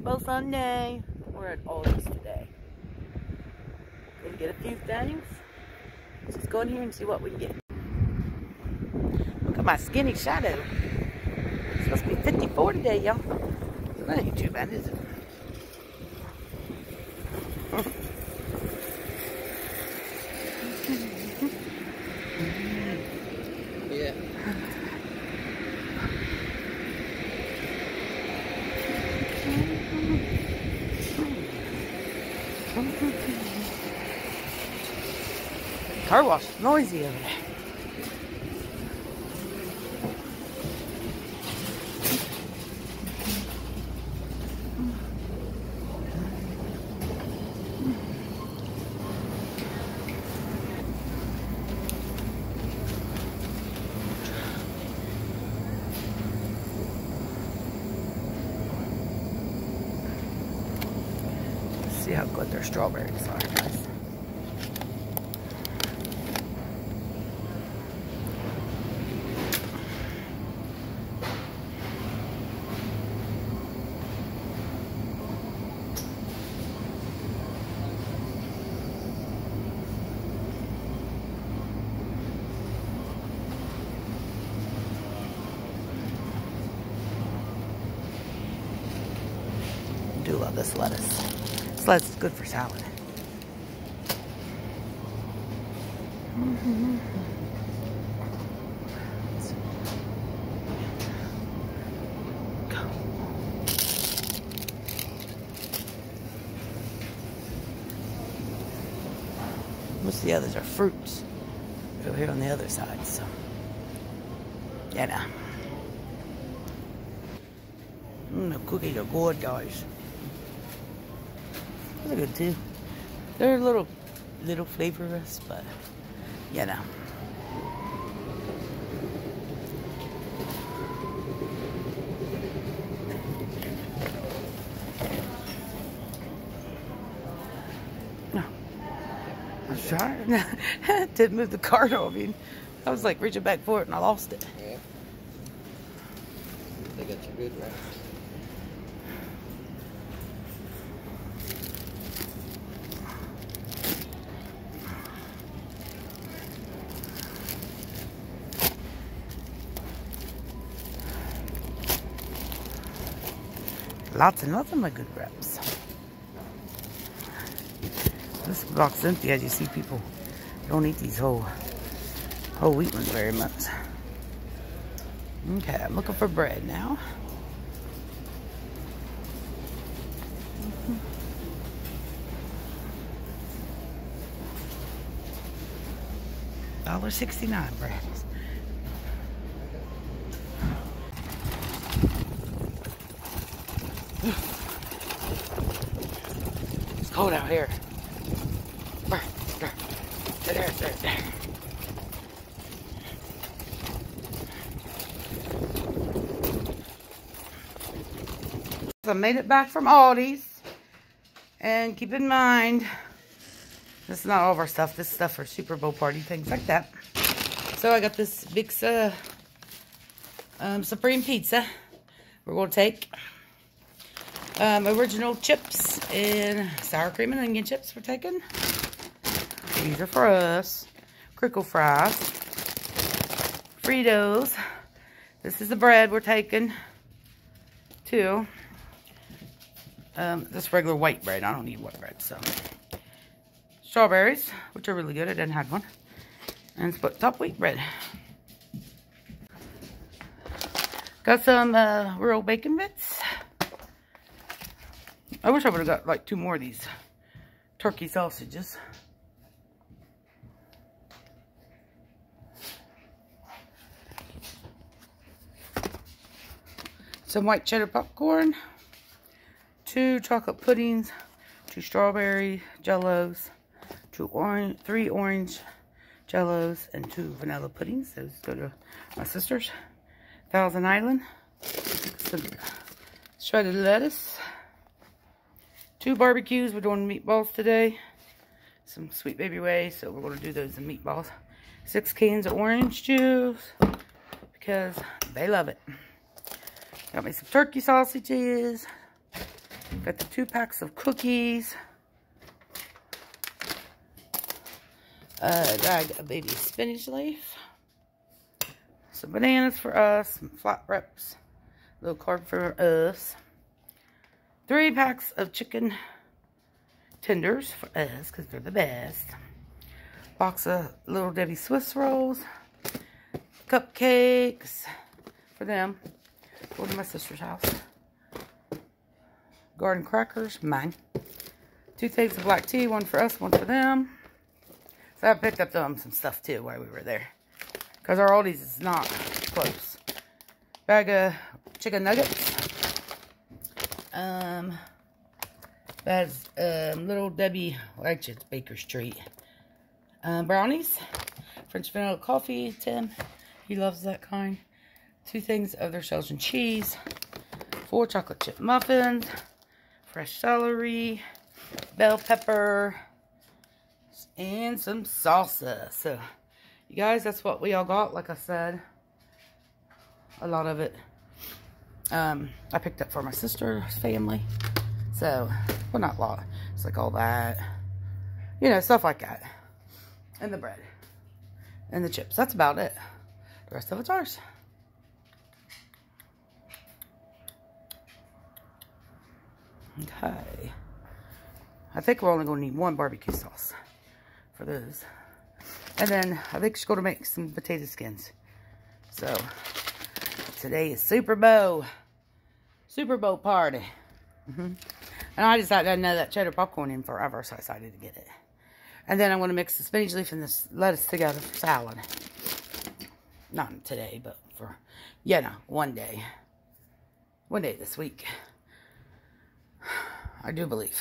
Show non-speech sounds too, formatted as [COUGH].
Bowl Sunday. We're at Aldi's today. Gonna get a few things. Let's just go in here and see what we get. Look at my skinny shadow. It's supposed to be 54 today, y'all. That ain't too bad, is it? Car wash, noisy over there. See how good their strawberries are, lettuce. This lettuce is good for salad. Go. Most of the others are fruits over here on the other side, so yeah, nah. Mm, the cookies are good, guys. They're good too. They're a little, little flavorless, but you know. No. I'm trying. [LAUGHS] Didn't move the cart over. me. I was like reaching back for it and I lost it. Yeah. They got you good, right? Lots and lots of my good reps. This box empty as you see people don't eat these whole whole wheat ones very much. Okay, I'm looking for bread now. Mm-hmm. Sixty nine bread. Cold out here. I made it back from Aldi's. And keep in mind, this is not all of our stuff. This stuff for Super Bowl party, things like that. So I got this big uh, um, Supreme Pizza. We're going to take um, original chips and sour cream and onion chips we're taking. These are for us. Crinkle fries. Fritos. This is the bread we're taking. Two. Um, this regular white bread. I don't need white bread, so. Strawberries, which are really good. I didn't have one. And split top wheat bread. Got some uh, real bacon bits. I wish I would have got like two more of these turkey sausages. Some white cheddar popcorn. Two chocolate puddings. Two strawberry jellos. Two orange, three orange jellos. And two vanilla puddings. Those go to my sisters. Thousand Island. Some shredded lettuce. Two barbecues. We're doing meatballs today. Some Sweet Baby Way. So we're going to do those in meatballs. Six cans of orange juice. Because they love it. Got me some turkey sausages. Got the two packs of cookies. Uh, a bag of baby spinach leaf. Some bananas for us. Some flat wraps. Little card for us. Three packs of chicken tenders for us because they're the best. Box of Little Debbie Swiss rolls. Cupcakes for them. Go to my sister's house. Garden crackers, mine. Two things of black tea, one for us, one for them. So I picked up them some stuff too while we were there. Because our Aldi's is not close. Bag of chicken nuggets. Um, that's um, Little Debbie, it's Baker's Treat. Um, brownies. French vanilla coffee, Tim. He loves that kind. Two things of their shells and cheese. Four chocolate chip muffins. Fresh celery. Bell pepper and some salsa. So, you guys, that's what we all got. Like I said, a lot of it um, I picked up for my sister's family. So, well, not a lot. It's like all that. You know, stuff like that. And the bread. And the chips. That's about it. The rest of it's ours. Okay. I think we're only going to need one barbecue sauce for those. And then I think she's going to make some potato skins. So, today is Super Bowl. Super Bowl party. Mm -hmm. And I decided I know that cheddar popcorn in forever, so I decided to get it. And then I'm going to mix the spinach leaf and the lettuce together for salad. Not today, but for, you know, one day. One day this week. [SIGHS] I do believe.